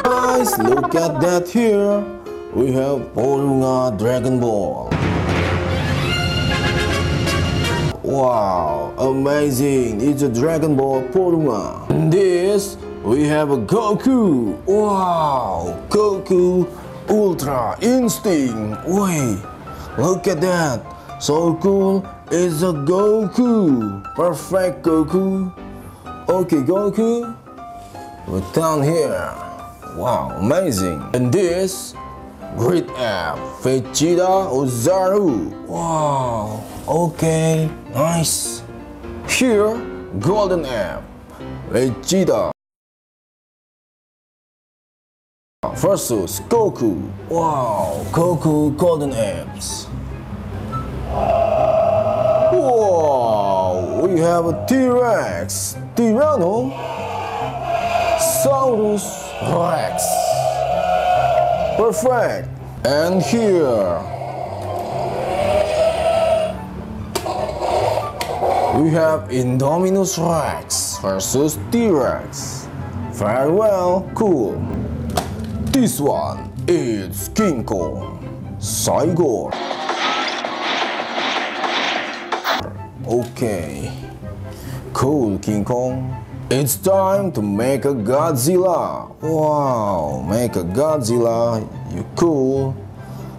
Guys, look at that here. We have Porunga Dragon Ball. Wow, amazing. It's a Dragon Ball Porunga. This, we have a Goku. Wow, Goku Ultra Instinct. Wait, look at that. So cool. It's a Goku. Perfect Goku. Okay, Goku. We're down here. Wow, amazing. And this, great app, Vegeta Ozaru. Wow, okay, nice. Here, golden app, Vegeta versus Goku. Wow, Goku golden apps. Wow, we have a T-Rex, Tyrannosaurus Rex. Perfect. And here we have Indominus Rex versus T-Rex. Very well, cool. This one is King Kong, Saigor. Okay, cool King Kong. It's time to make a Godzilla. Wow, make a Godzilla. You cool.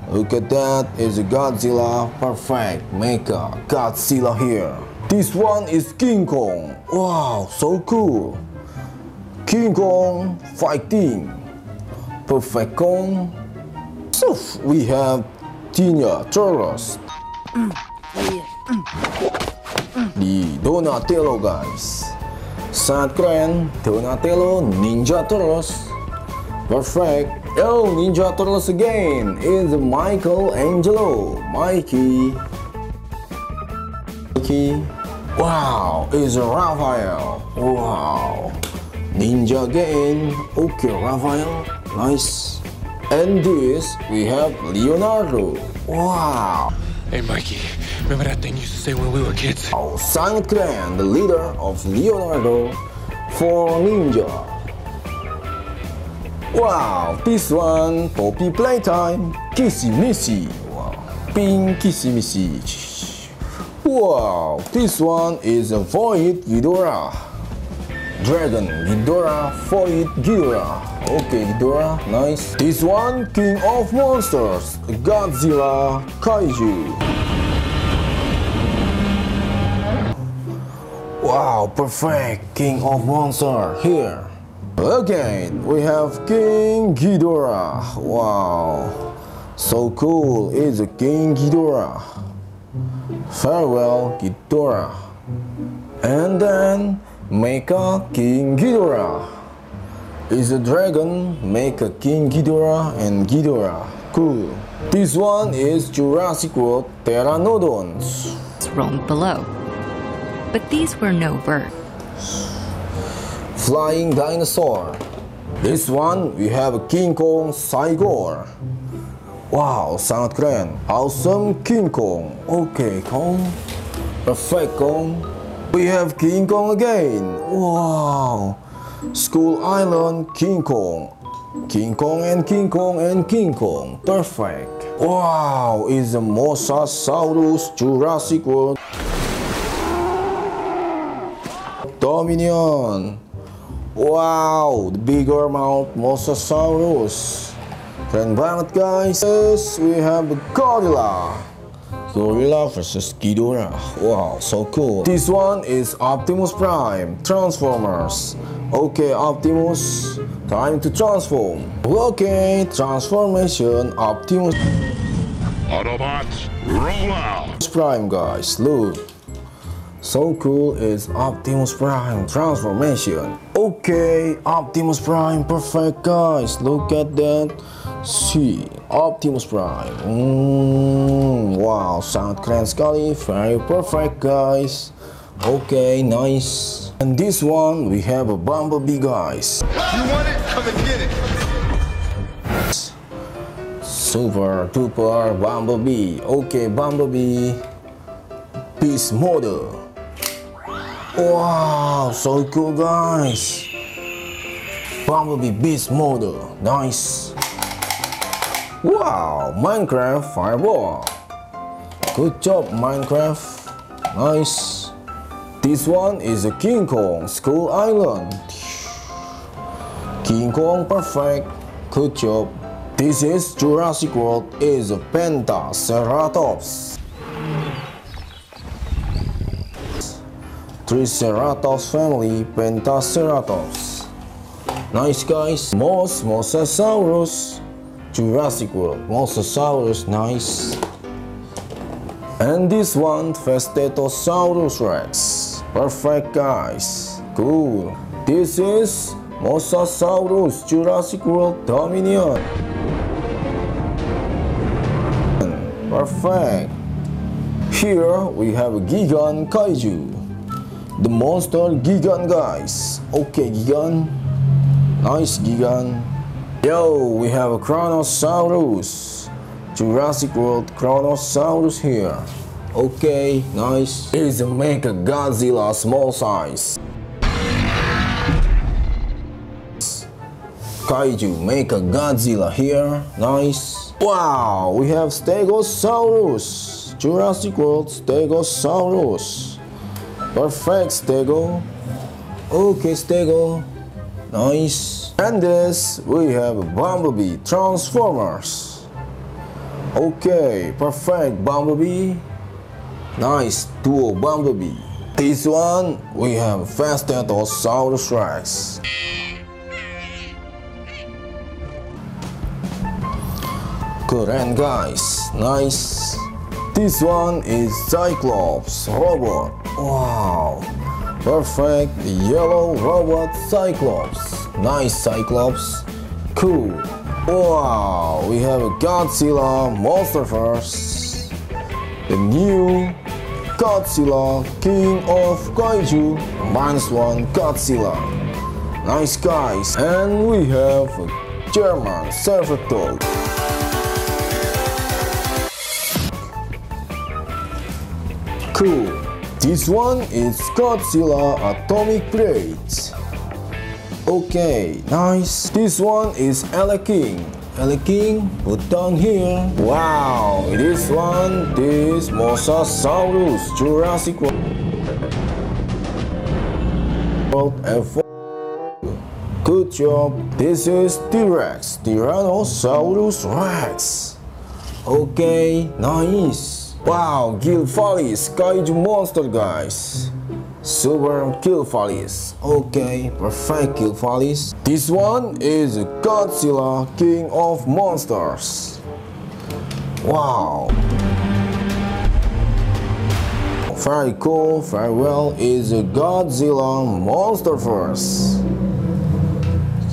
Look at that, it's a Godzilla. Perfect. Make a Godzilla here. This one is King Kong. Wow, so cool. King Kong fighting. Perfect Kong. So we have Tina Turtles. Mm. Mm. Mm. Di Donatello guys. Sangat keren, Donatello Ninja Turtles. Perfect. Oh, Ninja Turtles again is Michelangelo. Mikey. Mikey. Wow, is Raphael. Wow. Ninja again. Okay, Raphael. Nice. And this, we have Leonardo. Wow. Hey, Mikey, remember that thing you used to say when we were kids? Oh, wow, sangat keren, the leader of Leonardo for Ninja. Wow, this one, Poppy Playtime, Kissy Missy. Wow, Pink Kissy Missy. Wow, this one is a Void Ghidorah. Dragon Ghidorah, Void Ghidorah. Okay, Ghidorah, nice. This one, King of Monsters, Godzilla Kaiju. Wow, perfect! King of Monster here. Again, we have King Ghidorah. Wow, so cool! It's a King Ghidorah. Farewell, Ghidorah. And then Mecha King Ghidorah. Is a dragon, Mecha King Ghidorah and Ghidorah. Cool. This one is Jurassic World Pteranodons. roamed below. But these were no birds. Flying dinosaur. This one we have a King Kong Saigor. Wow, sangat keren. Awesome King Kong. Okay, Kong. Perfect Kong. We have King Kong again. Wow. Skull Island King Kong. King Kong and King Kong and King Kong. Perfect. Wow, is a Mosasaurus Jurassic World. Dominion. Wow, the bigger mouth Mosasaurus. Keren banget guys. We have Godzilla. Gorilla versus Ghidorah. Wow, so cool. This one is Optimus Prime. Transformers. Okay, Optimus. Time to transform. Okay, transformation. Optimus Autobots, roll out! Prime, guys. Look. So cool is Optimus Prime transformation. Okay, Optimus Prime, perfect guys. Look at that. See, Optimus Prime. Mm, wow, sangat keren sekali. Very perfect guys. Okay, nice. And this one we have a Bumblebee guys. You want it? Come and get it! Super duper Bumblebee. Okay, Bumblebee. Beast model. Wow, so cool, guys. Bumblebee Beast model. Nice. Wow, Minecraft Fireball. Good job, Minecraft. Nice. This one is a King Kong Skull Island. King Kong perfect. Good job. This is Jurassic World is a Pentaceratops. Triceratops family Pentaceratops. Nice guys. Mos Mosasaurus. Jurassic World. Mosasaurus nice. And this one Vastatosaurus Rex. Perfect guys. Cool. This is Mosasaurus Jurassic World Dominion. Perfect. Here we have Gigan Kaiju. The monster Gigan guys. Okay Gigan. Nice Gigan. Yo, we have a Kronosaurus. Jurassic World Kronosaurus here. Okay, nice. It's a Mecha Godzilla small size. Kaiju Mecha Godzilla here. Nice. Wow, we have Stegosaurus. Jurassic World Stegosaurus. Perfect, Stego. Okay, Stego. Nice. And this, we have Bumblebee Transformers. Okay, perfect, Bumblebee. Nice, duo Bumblebee. This one, we have Vastatosaurus Rex. Good and guys, nice. This one is Cyclops robot. Wow, perfect yellow robot Cyclops. Nice Cyclops. Cool. Wow, we have a Godzilla Monsterverse. The new Godzilla King of Kaiju minus one Godzilla. Nice guys, and we have a German Server Dog. Cool. This one is Godzilla Atomic Blade. Okay, nice. This one is Ella King. Ella King, put down here. Wow, this one, this Mosasaurus, Jurassic World. F4. Good job. This is T-Rex, Tyrannosaurus Rex. Okay, nice. Wow, Gilfalis, Kaiju Monster guys. Super Gilfalis. Okay, perfect Gilfalis. This one is Godzilla, King of Monsters. Wow. Very cool, very well, is Godzilla Monsterverse.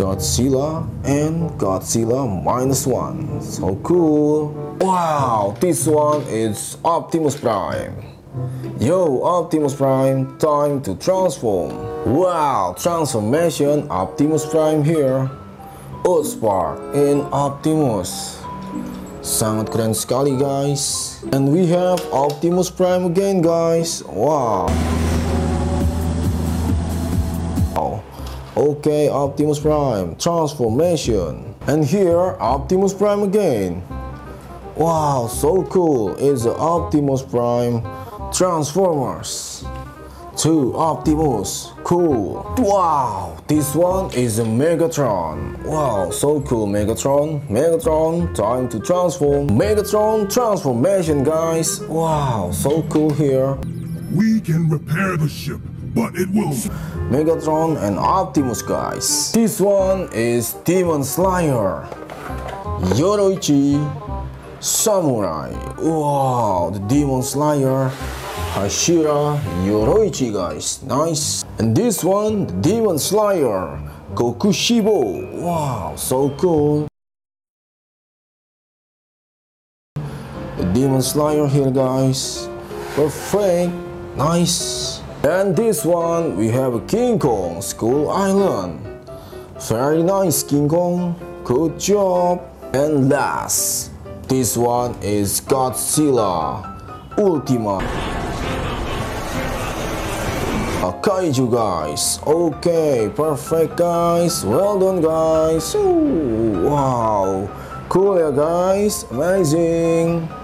Godzilla and Godzilla minus one. So cool. Wow, this one is Optimus Prime. Yo, Optimus Prime, time to transform. Wow, transformation Optimus Prime here. Earthspark in Optimus. Sangat keren sekali guys. And we have Optimus Prime again guys. Wow. Okay, Optimus Prime, transformation. And here, Optimus Prime again. Wow, so cool. It's the Optimus Prime Transformers. Two Optimus, cool. Wow, this one is Megatron. Wow, so cool, Megatron. Megatron, time to transform. Megatron transformation, guys. Wow, so cool here. We can repair the ship, but it will. Megatron and Optimus guys. This one is Demon Slayer. Yoriichi Samurai. Wow, the Demon Slayer. Hashira Yoriichi guys. Nice. And this one, the Demon Slayer. Kokushibo. Wow, so cool. The Demon Slayer here guys. Perfect. Nice. And this one, we have King Kong Skull Island. Very nice, King Kong. Good job. And last, this one is Godzilla Ultima. kaiju guys. Okay, perfect guys. Well done guys. Ooh, wow. Cool ya guys. Amazing.